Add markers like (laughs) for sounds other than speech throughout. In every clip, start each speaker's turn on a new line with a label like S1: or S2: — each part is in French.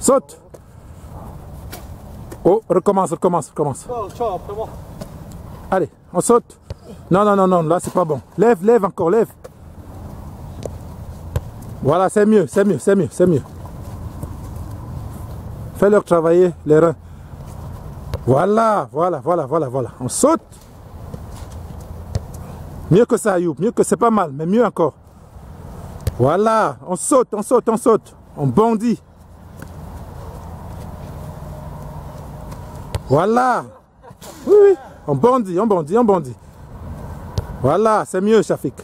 S1: Saute. Oh, recommence, recommence, recommence.
S2: Oh.
S1: Allez, on saute. Non, non, non, non, là c'est pas bon. Lève, lève encore, lève. Voilà, c'est mieux, c'est mieux, c'est mieux, c'est mieux. Fais-leur travailler les reins. Voilà, voilà, voilà, voilà, voilà. On saute. Mieux que ça, Ayoub. Mieux que c'est pas mal, mais mieux encore. Voilà, on saute, on saute, on saute. On bondit. Voilà. Oui, oui. On bondit, on bondit, on bondit. Voilà, c'est mieux, Shafik.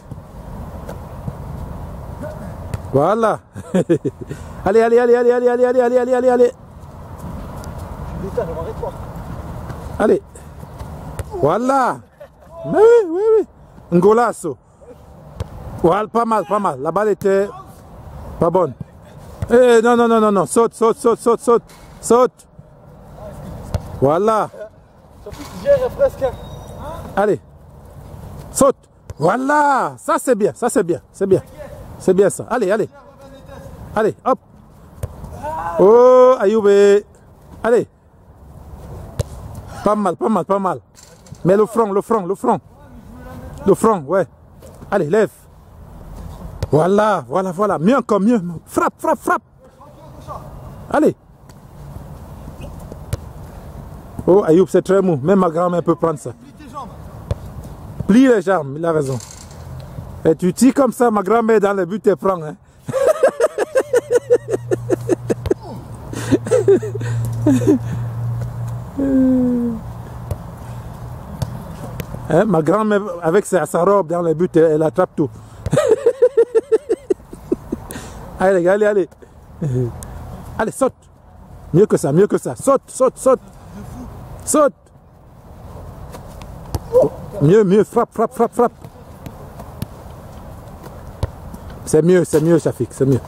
S1: Voilà. allez, (laughs) allez, allez, allez, allez, allez, allez, allez, allez, allez, allez. Allez. Voilà. Mais oui, oui, oui. Un golasso. Voilà, pas mal, pas mal. La balle était pas bonne. Eh, non, non, non, non, non. Saute, saute, saute, saute, saute. Saute. Voilà. Allez. Saute. Voilà. Ça, c'est bien. Ça, c'est bien. C'est bien. C'est bien ça. Allez, allez. Allez, hop. Oh, Ayoubé. Allez. Pas mal, pas mal, pas mal. Mais le front, le front, le front. Le front, ouais. Allez, lève. Voilà, voilà, voilà. Mieux encore, mieux. Frappe, frappe, frappe. Allez. Oh, Ayoub, c'est très mou. Même ma grand-mère peut prendre ça.
S2: Plie tes jambes.
S1: Plie les jambes, il a raison. Et tu tires comme ça, ma grand-mère dans le but, elle prend. Hein. (laughs) Hein, ma grand-mère, avec sa, sa robe dans le but, elle, elle attrape tout. (laughs) allez, les gars, allez, allez. Allez, saute. Mieux que ça, mieux que ça. Saute, saute, saute. Saute. Mieux, mieux, frappe, frappe, frappe, frappe. C'est mieux, c'est mieux, Shafik, c'est mieux.